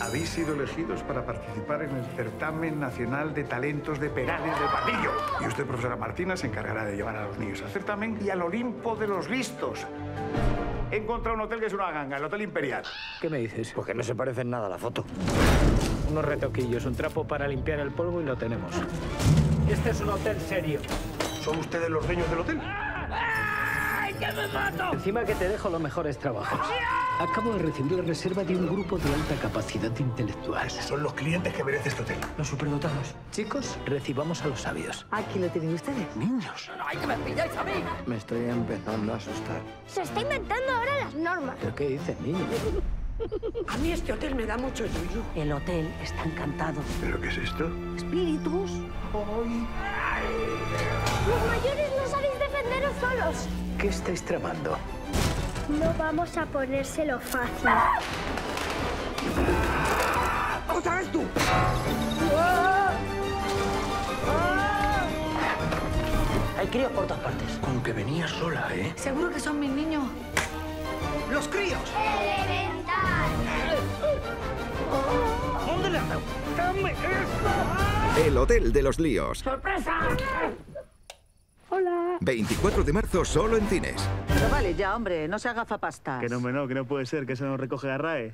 Habéis sido elegidos para participar en el certamen nacional de talentos de Perales del Patillo. Y usted, profesora Martina, se encargará de llevar a los niños al certamen y al Olimpo de los listos. He encontrado un hotel que es una ganga, el Hotel Imperial. ¿Qué me dices? Porque no se parece en nada a la foto. Unos retoquillos, un trapo para limpiar el polvo y lo tenemos. Este es un hotel serio. ¿Son ustedes los dueños del hotel? Encima que te dejo los mejores trabajos. Acabo de recibir la reserva de un grupo de alta capacidad intelectual. Son los clientes que merece este hotel. Los superdotados. Chicos, recibamos a los sabios. Aquí lo tienen ustedes. Niños. Me estoy empezando a asustar. Se está inventando ahora las normas. ¿Pero qué dices, niño? A mí este hotel me da mucho yuyu. El hotel está encantado. ¿Pero qué es esto? Espíritus. Los mayores no sabéis defenderos solos. ¿Qué estáis tramando? No vamos a ponérselo fácil. ¡Otra vez tú! Hay críos por todas partes. Con que venía sola, ¿eh? ¿Seguro que son mis niños? ¡Los críos! Elemental. ¿Dónde le han dado? El Hotel de los Líos. ¡Sorpresa! Hola. 24 de marzo solo en cines. Pero vale, ya, hombre, no se haga pasta. Que no, hombre, no, que no puede ser, que eso no recoge a RAE.